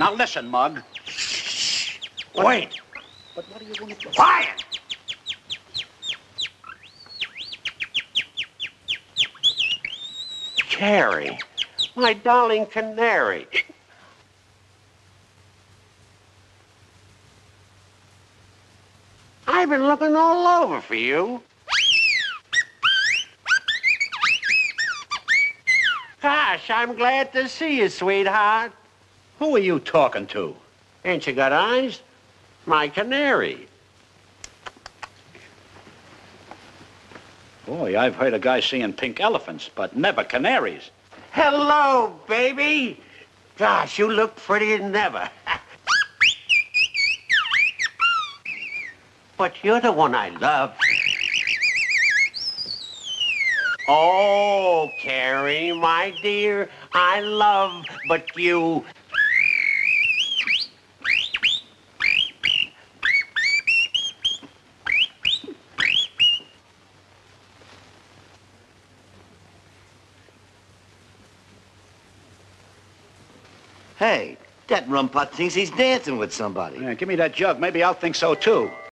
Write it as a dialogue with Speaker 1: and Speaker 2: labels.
Speaker 1: Now listen, Mug.
Speaker 2: Wait.
Speaker 1: But what are you going to do?
Speaker 2: Quiet. Carrie, my darling canary. I've been looking all over for you. Gosh, I'm glad to see you, sweetheart.
Speaker 1: Who are you talking to?
Speaker 2: Ain't you got eyes? My canary.
Speaker 1: Boy, I've heard of guys seeing pink elephants, but never canaries.
Speaker 2: Hello, baby. Gosh, you look prettier than ever. but you're the one I love. Oh, Carrie, my dear, I love but you.
Speaker 3: Hey, that rumput thinks he's dancing with somebody.
Speaker 1: Yeah, give me that jug. Maybe I'll think so too.